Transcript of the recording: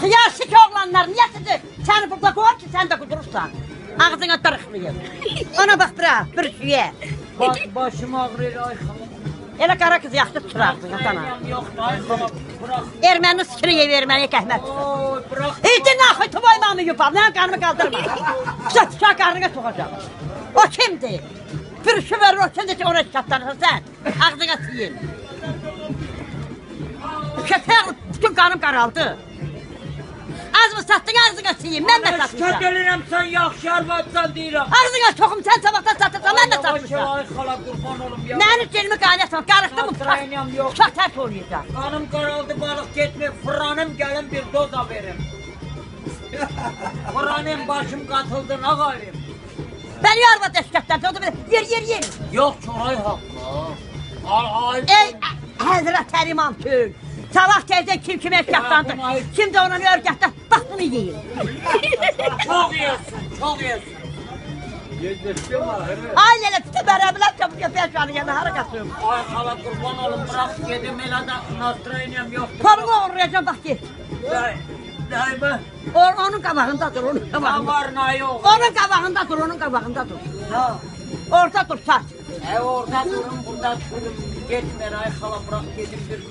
Xiyasi ki oğlanlar niye sizi seni burada koyar ki sen de kudurursan. Ağzına darıxmayın. Ona bax bura, bir şeye. Baş, başım ağrır ay xala. Elə qara qız yaxşı tutur ağzına. Straynem yoxdur ay xala. Bırak. Erməni sikiriyə verməni kəhmət. Oy bırak. İti naxı tuvaymamı yupar, nə qarnımı qaldırma. Şat, şat qarnına sokacağım. O kimdir? Bir şu verir o kimdir ki ona şatlanırsan sen. Ağzına siyin. Köpək bütün qanım qaraldı. Az mı sattın ağzına siyin, mən də satmışam. edirəm sən yaxşı arvadsan deyirəm. Ağzına çoxum, sən sabahdan satırsan, mən də satmışam. ay xala qurban olum ya. Mənim dilimi qaynatma, Straynem yox. Uşaq tərk oynayacaq. Kanım qaraldı balıq getmir. Fıranım gəlin bir doza verin. Fıranım başım qatıldı nə qalim. Bəni arvad eşkətdən, o da belə yer, yer, yer. Yox çoray haqqı. Al ay. Ey Həzrət Əlimam Tül. Sabah tezden kim kim erkeklandı. Kim de onun örgahta bak bunu yiyin. çok yiyorsun, çok yiyorsun. Aynen öptü beraber çabuk ben şu an yanına hara katıyorum. Ay hala kurban olun bırak yedim ilada nastroynem yok. Kolunu uğrayacağım bak ki. Daima. O, onun kabağında dur, onun kabağında. Var ne yok. Onun kabağında dur, onun kabağında dur. Ha. Orta dur saç. E orada durun, burada durun. Gitme ay hala bırak yedim bir.